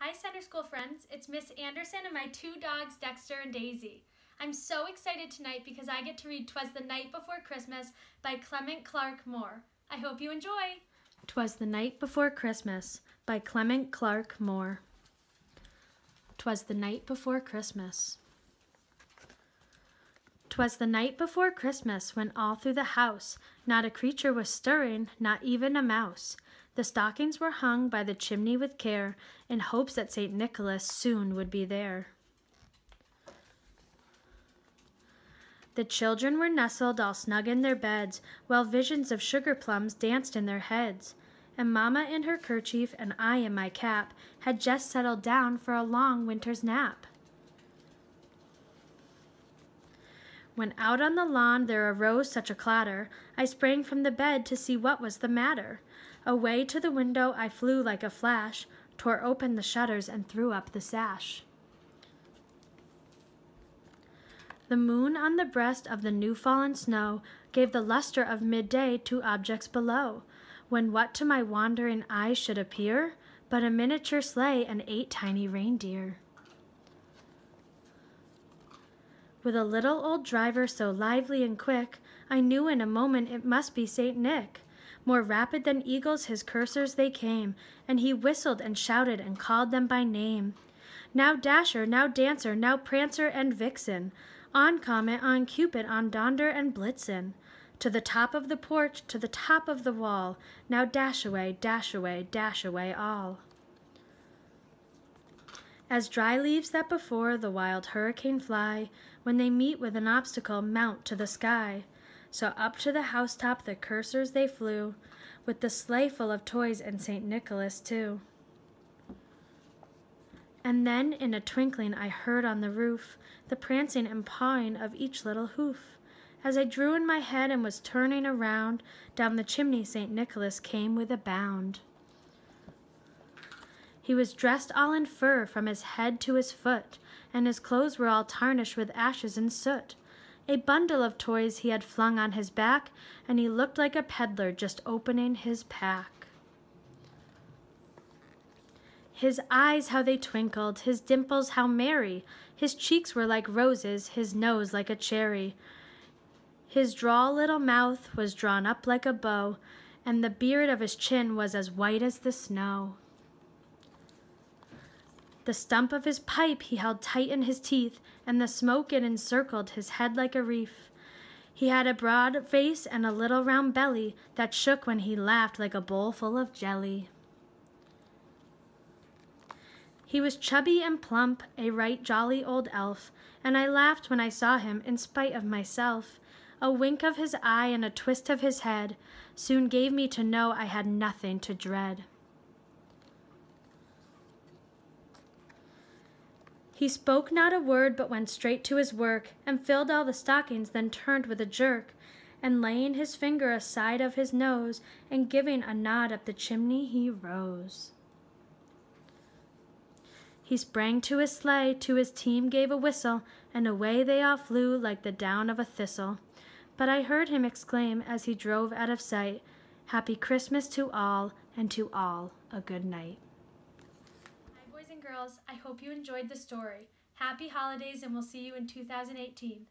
Hi Center School friends, it's Miss Anderson and my two dogs Dexter and Daisy. I'm so excited tonight because I get to read Twas the Night Before Christmas by Clement Clarke Moore. I hope you enjoy. Twas the Night Before Christmas by Clement Clarke Moore. Twas the night before Christmas. Twas the night before Christmas when all through the house not a creature was stirring, not even a mouse. The stockings were hung by the chimney with care, in hopes that St. Nicholas soon would be there. The children were nestled all snug in their beds, while visions of sugar plums danced in their heads. And Mamma in her kerchief and I in my cap had just settled down for a long winter's nap. When out on the lawn there arose such a clatter, I sprang from the bed to see what was the matter. Away to the window I flew like a flash, tore open the shutters, and threw up the sash. The moon on the breast of the new fallen snow gave the luster of midday to objects below, when what to my wandering eyes should appear but a miniature sleigh and eight tiny reindeer. With a little old driver so lively and quick, I knew in a moment it must be St. Nick. More rapid than eagles his coursers they came, and he whistled and shouted and called them by name. Now Dasher, now Dancer, now Prancer and Vixen, on Comet, on Cupid, on Donder and Blitzen. To the top of the porch, to the top of the wall, now dash away, dash away, dash away all. As dry leaves that before the wild hurricane fly, when they meet with an obstacle, mount to the sky. So up to the housetop the coursers they flew, with the sleigh full of toys and St. Nicholas too. And then in a twinkling I heard on the roof the prancing and pawing of each little hoof. As I drew in my head and was turning around, down the chimney St. Nicholas came with a bound. He was dressed all in fur from his head to his foot, and his clothes were all tarnished with ashes and soot. A bundle of toys he had flung on his back, and he looked like a peddler just opening his pack. His eyes, how they twinkled, his dimples, how merry. His cheeks were like roses, his nose like a cherry. His droll little mouth was drawn up like a bow, and the beard of his chin was as white as the snow. The stump of his pipe he held tight in his teeth, and the smoke it encircled his head like a wreath. He had a broad face and a little round belly that shook when he laughed like a bowl full of jelly. He was chubby and plump, a right jolly old elf, and I laughed when I saw him in spite of myself. A wink of his eye and a twist of his head soon gave me to know I had nothing to dread. He spoke not a word, but went straight to his work, and filled all the stockings, then turned with a jerk, and laying his finger aside of his nose, and giving a nod up the chimney, he rose. He sprang to his sleigh, to his team gave a whistle, and away they all flew like the down of a thistle. But I heard him exclaim as he drove out of sight, Happy Christmas to all, and to all a good night girls. I hope you enjoyed the story. Happy holidays, and we'll see you in 2018.